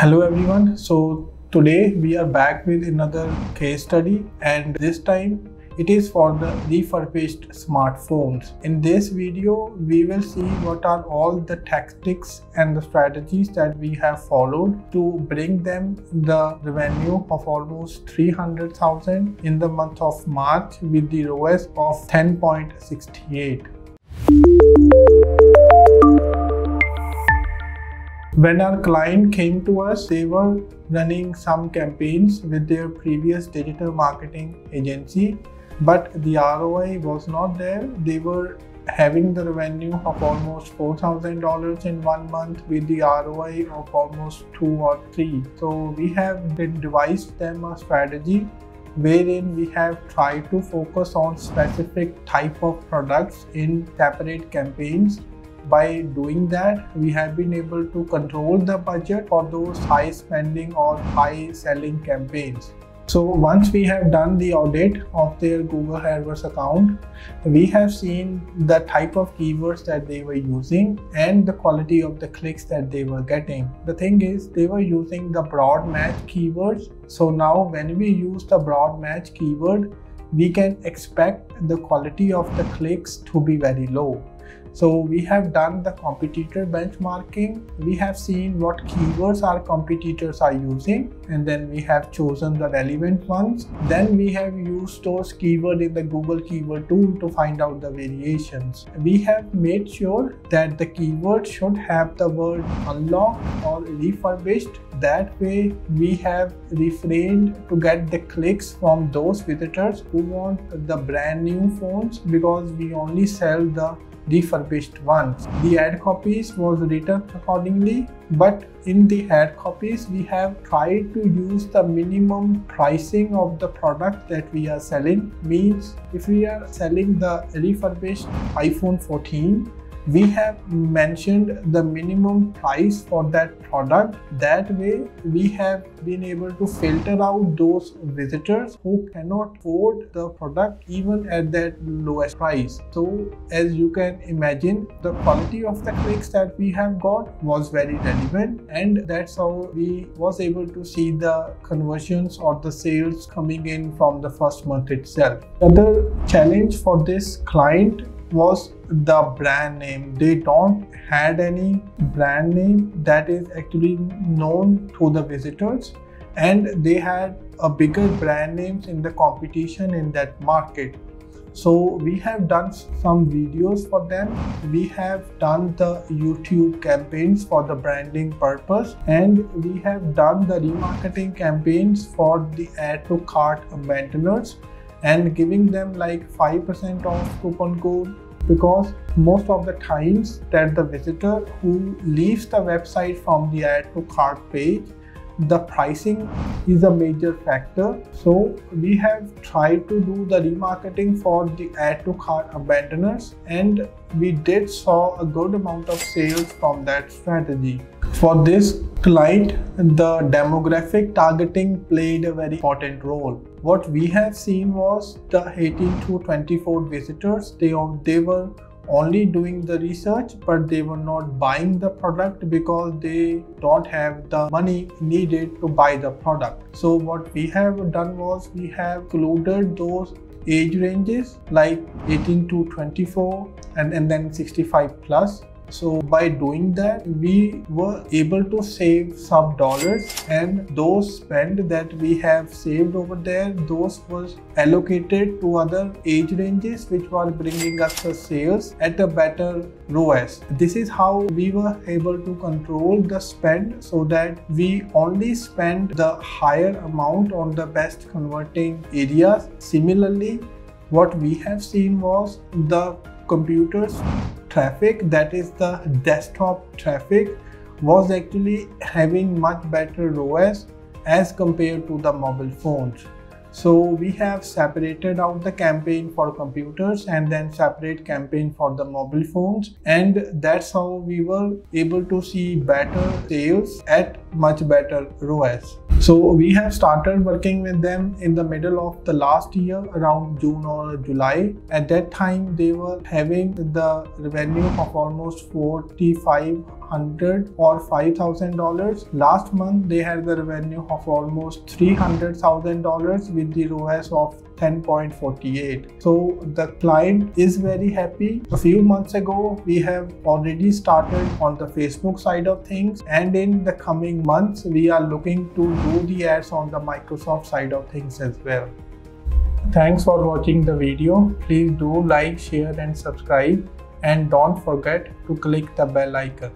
Hello everyone. So today we are back with another case study and this time it is for the refurbished smartphones. In this video we will see what are all the tactics and the strategies that we have followed to bring them the revenue of almost 300,000 in the month of March with the ROAS of 10.68. When our client came to us, they were running some campaigns with their previous digital marketing agency, but the ROI was not there. They were having the revenue of almost $4,000 in one month with the ROI of almost two or three. So we have devised them a strategy wherein we have tried to focus on specific type of products in separate campaigns by doing that, we have been able to control the budget for those high spending or high selling campaigns. So once we have done the audit of their Google AdWords account, we have seen the type of keywords that they were using and the quality of the clicks that they were getting. The thing is they were using the broad match keywords. So now when we use the broad match keyword, we can expect the quality of the clicks to be very low. So we have done the competitor benchmarking. We have seen what keywords our competitors are using and then we have chosen the relevant ones. Then we have used those keywords in the Google keyword tool to find out the variations. We have made sure that the keyword should have the word unlocked or refurbished that way we have refrained to get the clicks from those visitors who want the brand new phones because we only sell the refurbished ones. The ad copies was written accordingly, but in the ad copies, we have tried to use the minimum pricing of the product that we are selling. Means if we are selling the refurbished iPhone 14, we have mentioned the minimum price for that product. That way we have been able to filter out those visitors who cannot afford the product even at that lowest price. So as you can imagine the quality of the clicks that we have got was very relevant and that's how we was able to see the conversions or the sales coming in from the first month itself. Other challenge for this client was the brand name. They don't had any brand name that is actually known to the visitors and they had a bigger brand names in the competition in that market. So we have done some videos for them. We have done the youtube campaigns for the branding purpose and we have done the remarketing campaigns for the add to cart maintainers and giving them like 5% off coupon code because most of the times that the visitor who leaves the website from the add to cart page the pricing is a major factor so we have tried to do the remarketing for the add to cart abandoners and we did saw a good amount of sales from that strategy for this client, the demographic targeting played a very important role. What we have seen was the 18 to 24 visitors, they, they were only doing the research but they were not buying the product because they don't have the money needed to buy the product. So what we have done was we have included those age ranges like 18 to 24 and, and then 65 plus so by doing that, we were able to save some dollars and those spend that we have saved over there, those was allocated to other age ranges which were bringing us the sales at a better ROAS. This is how we were able to control the spend so that we only spend the higher amount on the best converting areas. Similarly, what we have seen was the computers traffic that is the desktop traffic was actually having much better ROAS as compared to the mobile phones. So we have separated out the campaign for computers and then separate campaign for the mobile phones and that's how we were able to see better sales at much better ROAS. So we have started working with them in the middle of the last year around June or July. At that time they were having the revenue of almost 45 hundred or five thousand dollars. Last month they had the revenue of almost three hundred thousand dollars with the ROAS of 10.48 so the client is very happy. A few months ago we have already started on the facebook side of things and in the coming months we are looking to do the ads on the microsoft side of things as well. Thanks for watching the video. Please do like share and subscribe and don't forget to click the bell icon